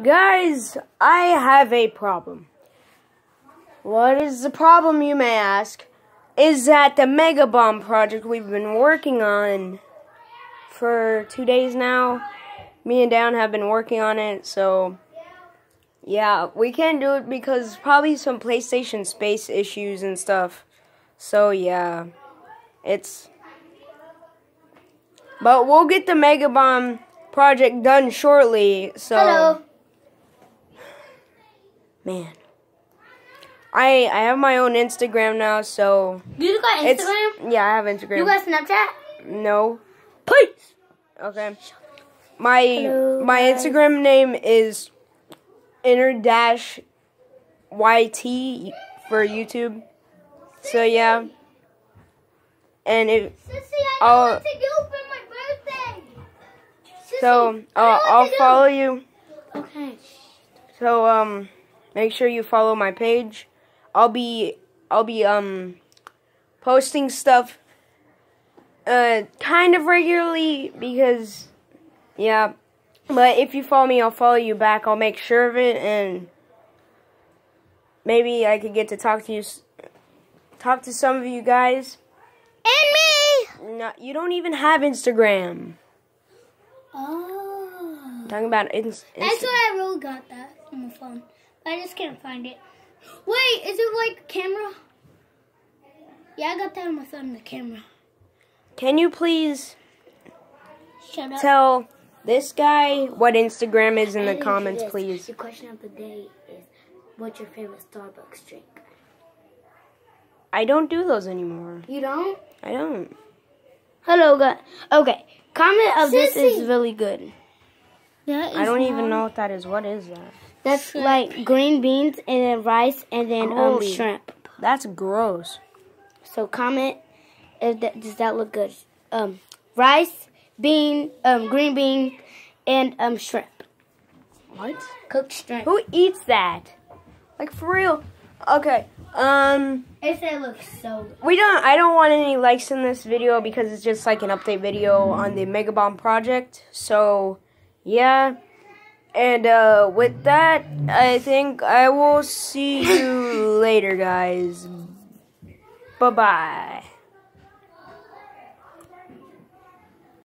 Guys, I have a problem. What is the problem, you may ask? Is that the Mega Bomb project we've been working on for two days now? Me and Dan have been working on it, so yeah, we can't do it because probably some PlayStation space issues and stuff. So yeah, it's. But we'll get the Mega Bomb project done shortly. So. Hello. Man. I I have my own Instagram now, so You got Instagram? yeah, I have Instagram. You got Snapchat? no. Peace. Okay. My Hello, my guys. Instagram name is inner dash YT for YouTube. So yeah. And it. Sissy, I I'll, what to do for my birthday. so uh, I'll follow you. Okay. So um make sure you follow my page. I'll be I'll be um posting stuff uh kind of regularly because yeah. But if you follow me, I'll follow you back. I'll make sure of it and maybe I could get to talk to you talk to some of you guys. And me. No, you don't even have Instagram. Oh. talking about ins- That's why I really got that on my phone. I just can't find it. Wait, is it like camera? Yeah, I got that on my phone, the camera. Can you please Shut up. tell this guy what Instagram is in the comments, please? The question of the day is, what's your favorite Starbucks drink? I don't do those anymore. You don't? I don't. Hello, guys. Okay, comment of this is really good. That I don't even know what that is. What is that? That's like green beans and then rice and then um, shrimp. That's gross. So comment if that does that look good? Um, rice, bean, um, green bean, and um, shrimp. What? Cooked shrimp. Who eats that? Like for real? Okay. Um, It said looks so good. we don't. I don't want any likes in this video because it's just like an update video on the Mega Bomb project. So, yeah. And uh, with that, I think I will see you later, guys. Bye bye.